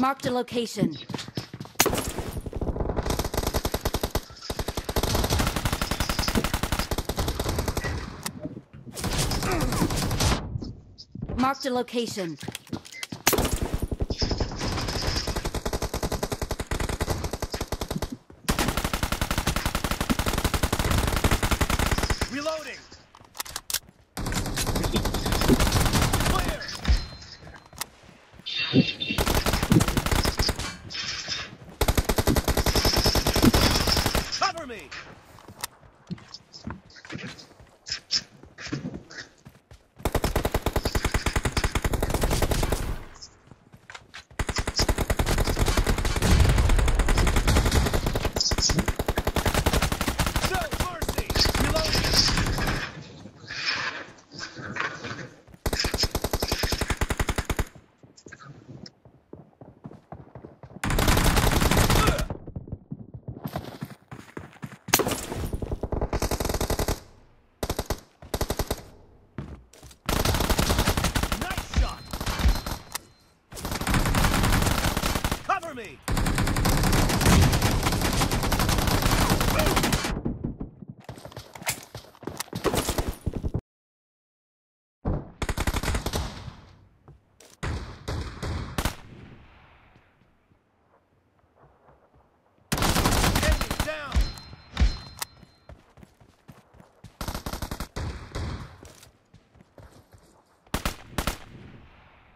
Marked a location. Marked a location. Reloading! me!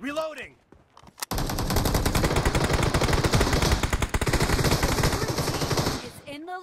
Reloading!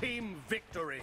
Team victory!